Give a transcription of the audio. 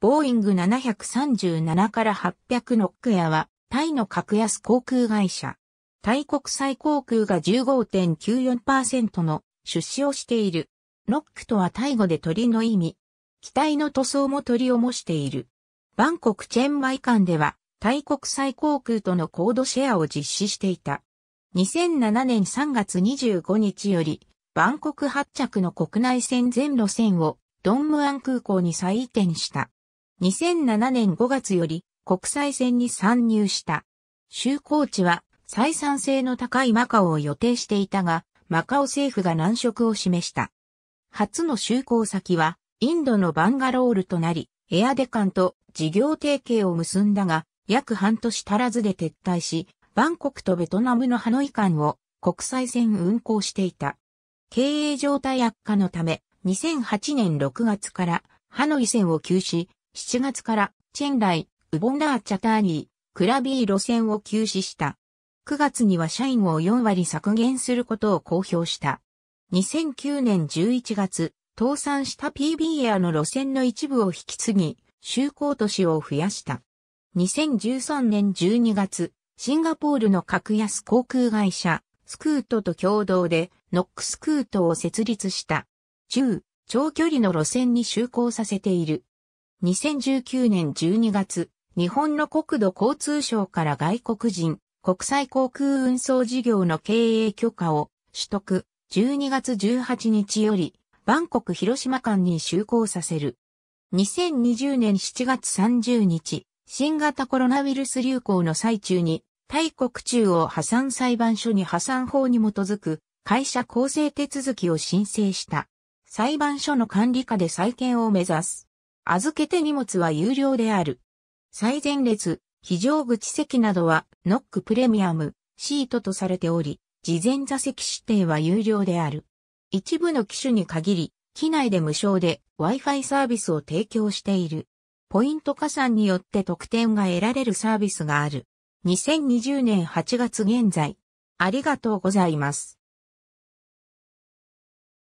ボーイング737から800ノックエアは、タイの格安航空会社。タイ国際航空が15.94%の出資をしている。ノックとはタイ語で鳥の意味。機体の塗装も鳥を模している。バンコクチェンマイ間では、タイ国際航空とのコードシェアを実施していた。2007年3月25日より、バンコク発着の国内線全路線をドンムアン空港に再移転した。2007年5月より国際線に参入した。就航地は採算性の高いマカオを予定していたが、マカオ政府が難色を示した。初の就航先はインドのバンガロールとなり、エアデカンと事業提携を結んだが、約半年足らずで撤退し、バンコクとベトナムのハノイ間を国際線運航していた。経営状態悪化のため、2008年6月からハノイ線を休止、7月からチェンライ、ウボンラーチャターニー、クラビー路線を休止した。9月には社員を4割削減することを公表した。2009年11月、倒産した PB エアの路線の一部を引き継ぎ、就航都市を増やした。2013年12月、シンガポールの格安航空会社、スクートと共同で、ノックスクートを設立した。中、長距離の路線に就航させている。2019年12月、日本の国土交通省から外国人国際航空運送事業の経営許可を取得、12月18日より、バンコク広島間に就航させる。2020年7月30日、新型コロナウイルス流行の最中に、大国中央破産裁判所に破産法に基づく会社構成手続きを申請した。裁判所の管理下で再建を目指す。預けて荷物は有料である。最前列、非常口席などはノックプレミアム、シートとされており、事前座席指定は有料である。一部の機種に限り、機内で無償で Wi-Fi サービスを提供している。ポイント加算によって特典が得られるサービスがある。2020年8月現在。ありがとうございます。